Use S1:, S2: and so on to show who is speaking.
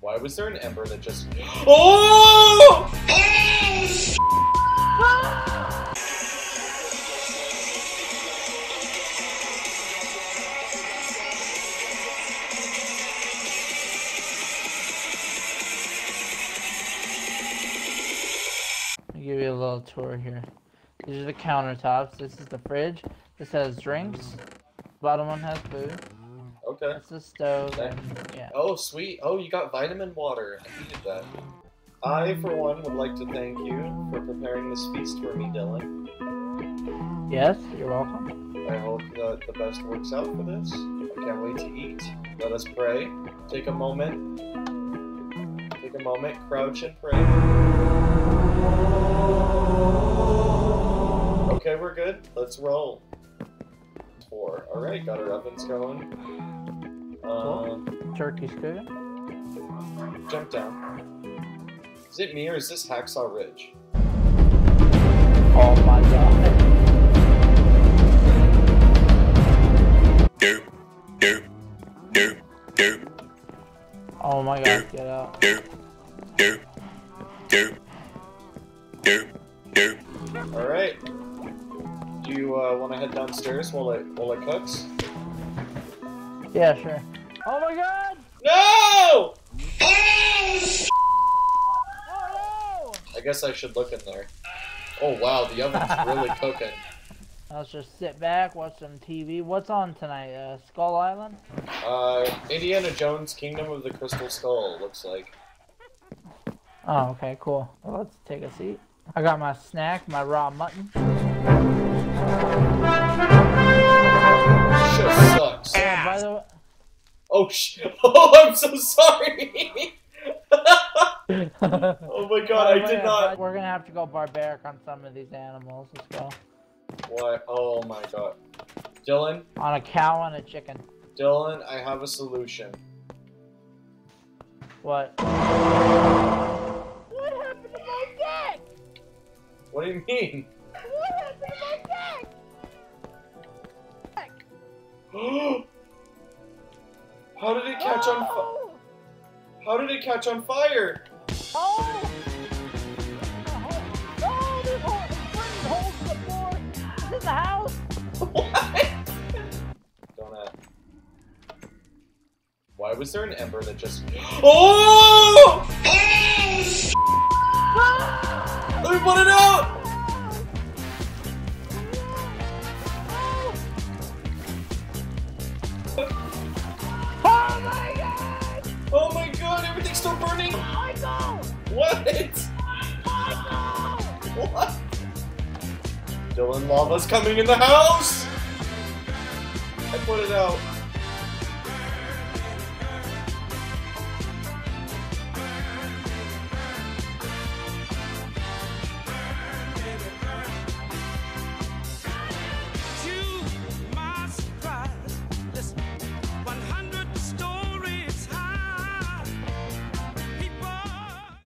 S1: Why was there an ember that just. Oh!
S2: I'll give you a little tour here. These are the countertops. This is the fridge. This has drinks. Bottom one has food.
S1: Okay.
S2: That's the stove.
S1: Okay.
S2: And, yeah.
S1: Oh, sweet. Oh, you got vitamin water. I needed that. I, for one, would like to thank you for preparing this feast for me, Dylan.
S2: Yes, you're welcome.
S1: I hope that the best works out for this. I can't wait to eat. Let us pray. Take a moment. Take a moment, crouch and pray. Okay, we're good. Let's roll. Four. Alright, got our ovens going. Um,
S2: Turkey's cooking.
S1: jump down. Is it me or is this Hacksaw Ridge?
S2: Oh my god.
S3: Derp, derp, derp, derp,
S2: Oh my god, get out.
S3: derp, derp, derp, derp, derp.
S1: Alright. Do you uh, want to head downstairs while it while it cooks?
S2: Yeah, sure. Oh my god!
S1: No!
S2: Oh
S1: I guess I should look in there. Oh wow, the oven's really cooking.
S2: Let's just sit back, watch some TV. What's on tonight? Uh, Skull Island?
S1: Uh, Indiana Jones Kingdom of the Crystal Skull looks like.
S2: Oh, okay, cool. Well, let's take a seat. I got my snack, my raw mutton.
S1: Oh sh! Oh, I'm so sorry. oh my god, I did not.
S2: We're gonna have to go barbaric on some of these animals. Let's go.
S1: What? Oh my god. Dylan,
S2: On a cow and a chicken.
S1: Dylan, I have a solution.
S2: What? What happened to my deck?
S1: What do you mean?
S2: What happened to my deck?
S1: How did it catch on? Fi-
S2: Oh!
S1: How did it catch on fire?
S2: Oh! Oh, there's holes, there's holes in the floor. It's in the house.
S1: What? Don't. Why was there an ember that just? Oh! Everything's still burning.
S2: Michael!
S1: What?
S2: Michael!
S1: What? Dylan, lava's coming in the house. I put it out.